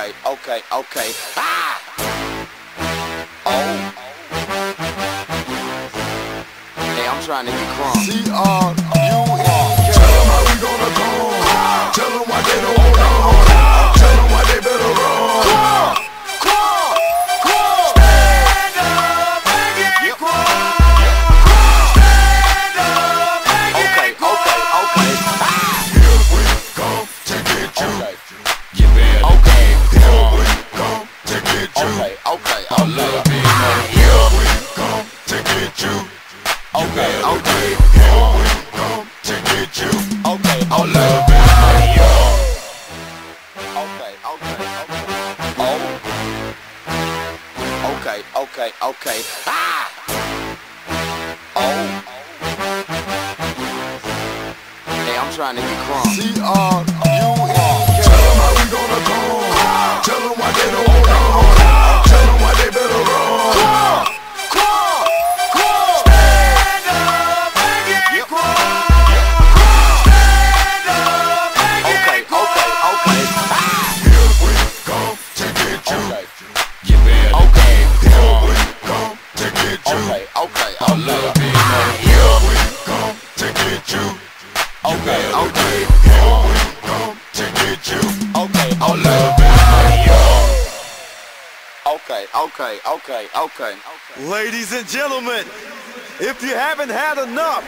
okay, okay, okay. Ah! Oh. Hey, I'm trying to get crunk. C-R-U-E. Tell them how we gonna come. Tell them why they don't hold on. Tell them why they better run. Stand up and get crunk. Stand up and get crunk. Okay, Okay, okay, Here we come to get you. okay, A little bit more. Okay, okay, okay. Oh. Okay, okay, okay. Ah! Oh. Hey, I'm trying to get crunk. C-R-U-E. Tell them how we gonna come. Get you. okay, okay, a little bit more. Here we come to get you. okay, okay, Here we come to get you. okay, A okay. little bit more. Okay, okay, okay, okay. Ladies and gentlemen, if you haven't had enough,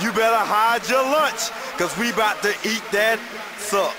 you better hide your lunch, cause we about to eat that suck.